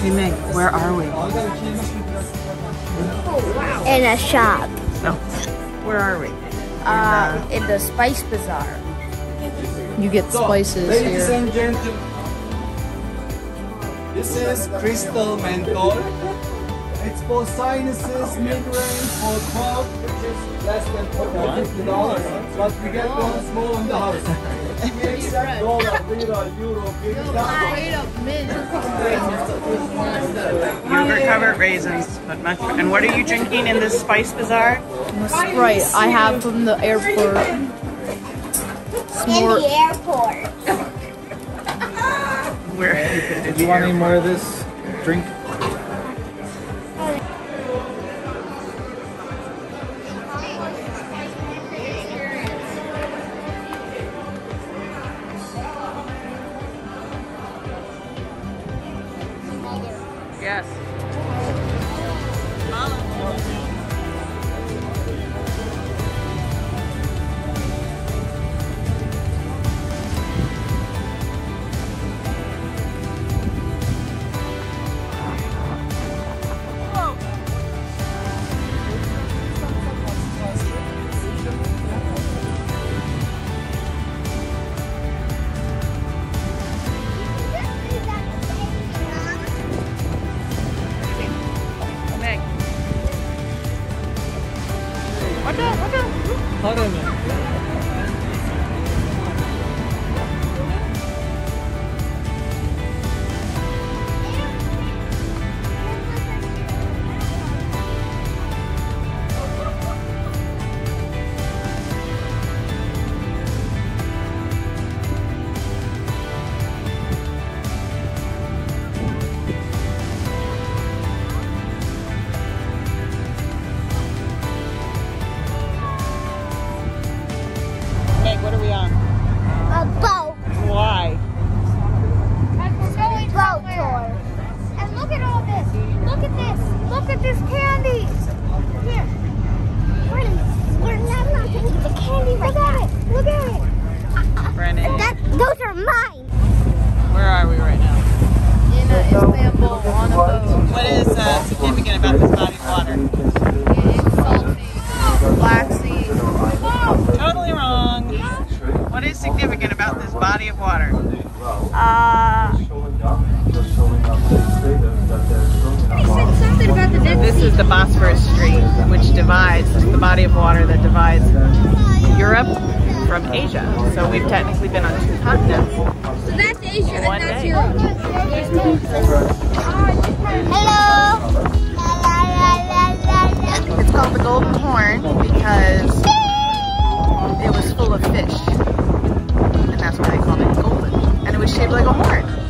Hey Meg, where are we? In a shop. No. Where are we? Uh, in the Spice Bazaar. You get spices Ladies here. and gentlemen, this is crystal menthol. It's for sinuses, migraine, for cough, which is less than $50. But we get one small in the house. We accept dollar, lira, euro, British Yogurt covered raisins, but much. And what are you drinking in this Spice Bazaar? Sprite I have from the airport. In the airport. Where? Do you want any more of this drink? Yes. Out. Meg, about this body of water? Uh, something about the This is the Bosphorus Strait, which divides the body of water that divides Europe from Asia. So we've technically been on two continents. So that's Asia and that's day. Europe. Hello. It's called the Golden Horn because it was full of fish. That's why they called it golden. And it was shaped like a horn.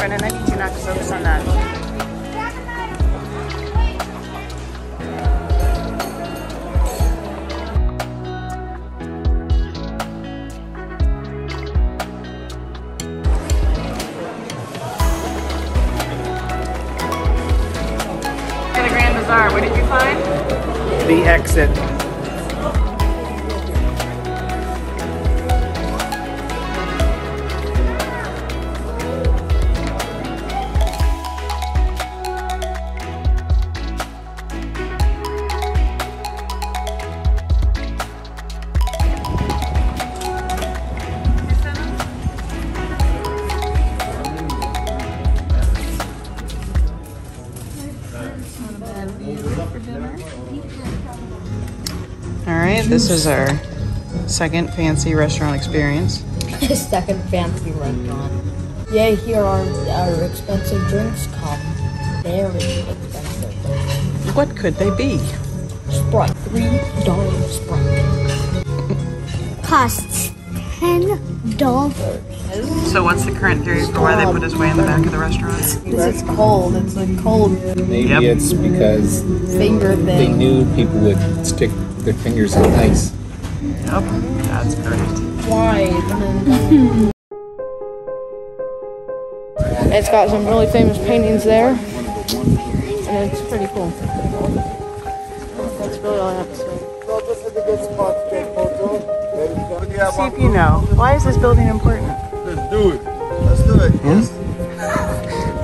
Brennan, I need you not to focus on that. This is our second fancy restaurant experience. Second fancy restaurant. Yeah, here our, our expensive drinks come. Very expensive. What could they be? Sprite. Three dollar Sprite. Costs ten dollars. So, what's the current theory for why they put us way in the back of the restaurant? Because it's cold. It's like cold Maybe Yep. it's because finger they knew people would stick their fingers in ice. Yep, that's great. Why? it's got some really famous paintings there, and it's pretty cool. That's really all I have to say. See if you know. Why is this building important? Let's do it. Let's do it. Hmm? Yes.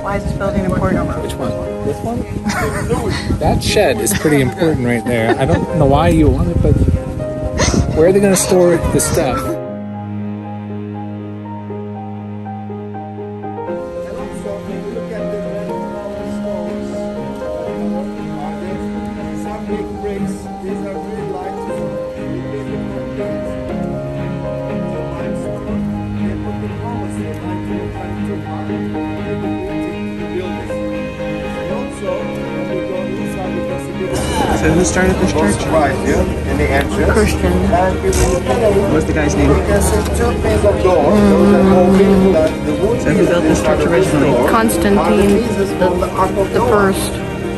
Why is this building important? Which one? This one? that shed is pretty important right there. I don't know why you want it, but where are they going to store the stuff? Possibility. So, who started this church? Right here, in the entrance. Christian. And you will What's the guy's name? You can see two pairs of doors. Those are open. The wood So, who built this church originally? Constantine the, the first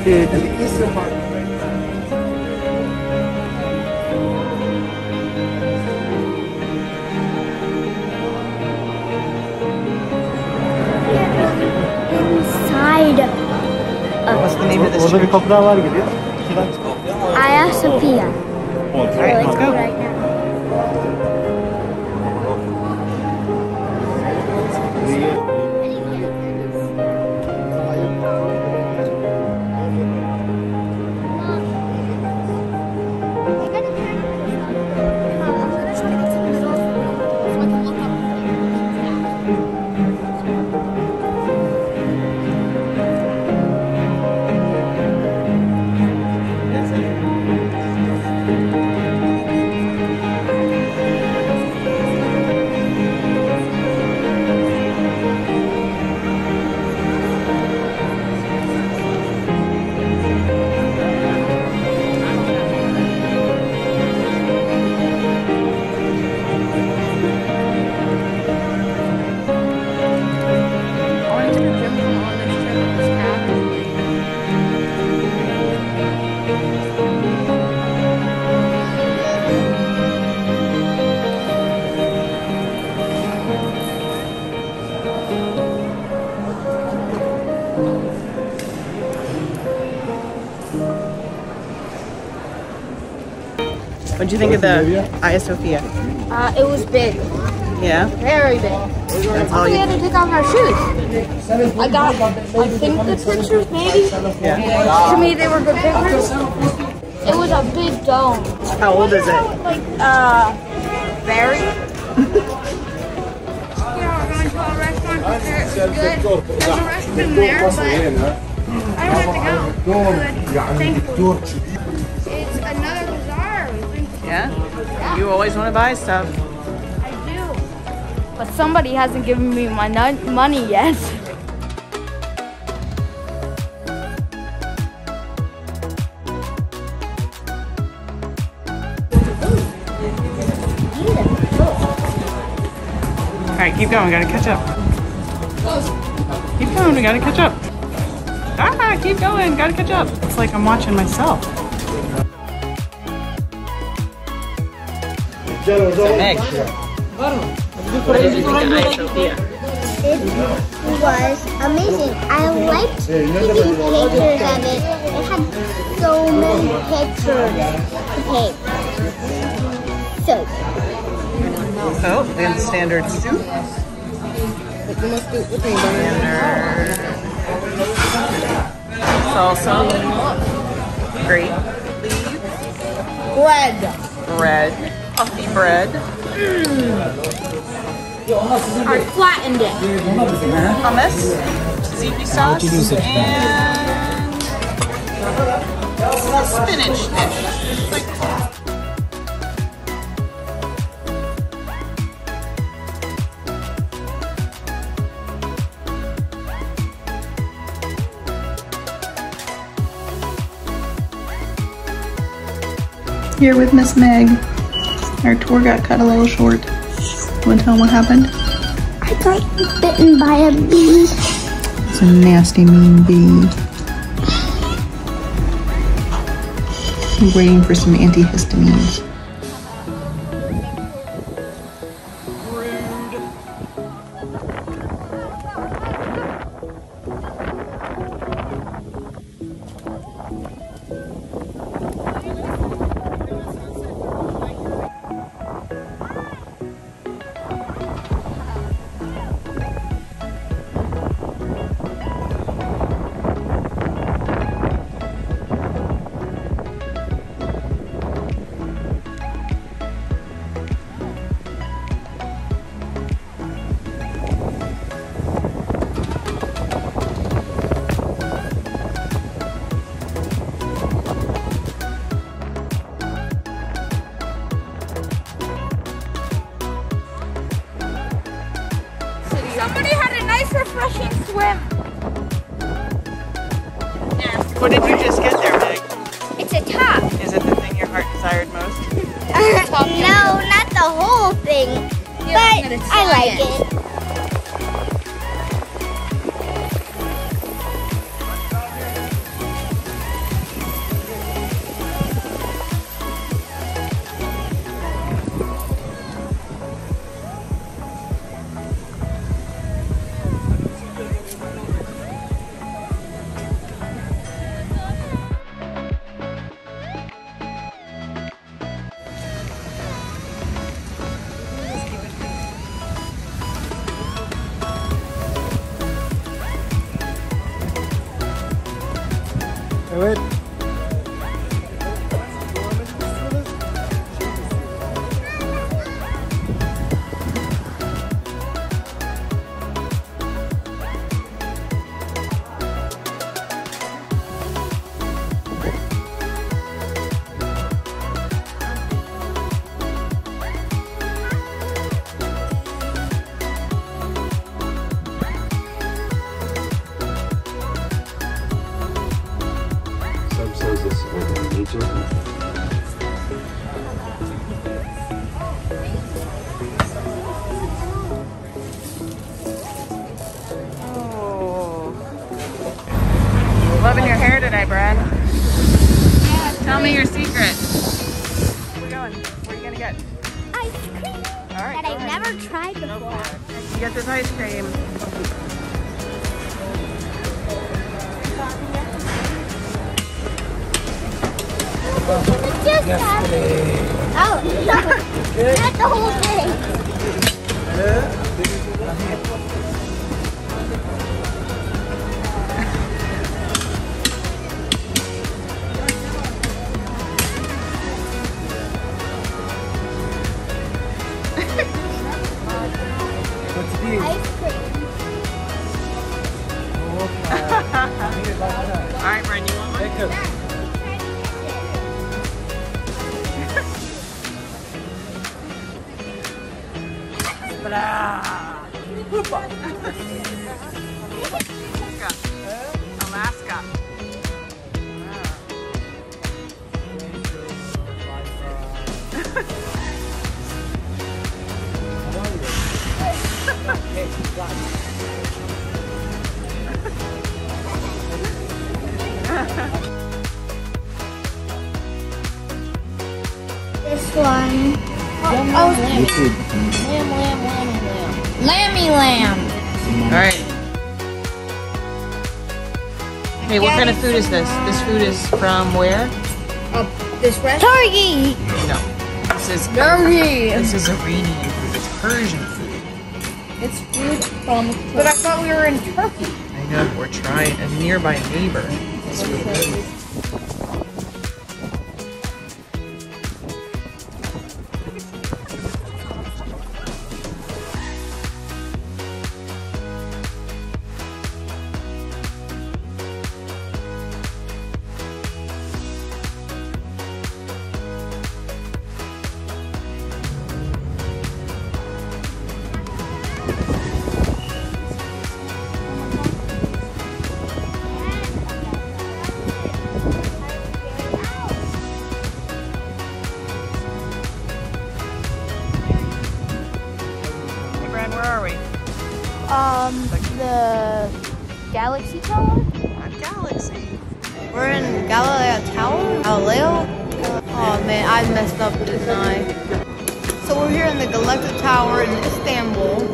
dude. And the eastern part. Inside What's the Hagia Sophia. All right, let's go. What'd you think of the Hagia Sophia? Uh, it was big, Yeah? very big. That's all We you. had to take off our shoes. I got, I think the pictures maybe. Yeah. To me, they were good pictures. It was a big dome. How old is it? Like, uh, very. Yeah, we're going to a restaurant there. Good. There's a restroom there, but I don't have to go. Thankfully. It's another bazaar. We've been to. Yeah? You always want to buy stuff. I do. But somebody hasn't given me my money yet. All right, keep going. We gotta catch up. Keep going. We gotta catch up. Ah, keep going. Gotta catch up. It's like I'm watching myself. Meg. What did you think of Hagia Sophia? It was amazing. I liked taking pictures of it. It had so many pictures to paint. So Oh, we have the standard soup. Standard salsa. Great. Leaves. Bread. Bread. Puffy bread. Mm. I flattened it. Hummus. Tzatziki sauce. you do such And spinach dish. Like Here with Miss Meg. Our tour got cut a little short. You Want to tell them what happened? I got bitten by a bee. It's a nasty, mean bee. I'm waiting for some antihistamines. Somebody had a nice refreshing swim. What did you just get there, Meg? It's a top. Is it the thing your heart desired most? no, not the whole thing. But I like it. Evet. Tell me your secret. Where we going? What are you gonna get? Ice cream All right, that I've ahead. never tried before. You get this ice cream. Just that. Oh, no. Not the whole thing. What's This one. Oh, Lamb, lamb, lammy, lamb. Lammy lamb. All right. Hey, what kind of food is this? This food is from where? Uh, this restaurant. Turkey. No. This is Turkey. this is Iranian food. It's Persian. It's food from. But I thought we were in Turkey. I know, we're trying. A nearby neighbor. Galaxy Tower. At Galaxy. We're in Galileo Tower. Galileo. Oh man, I messed up this night. So we're here in the Galactic Tower in Istanbul.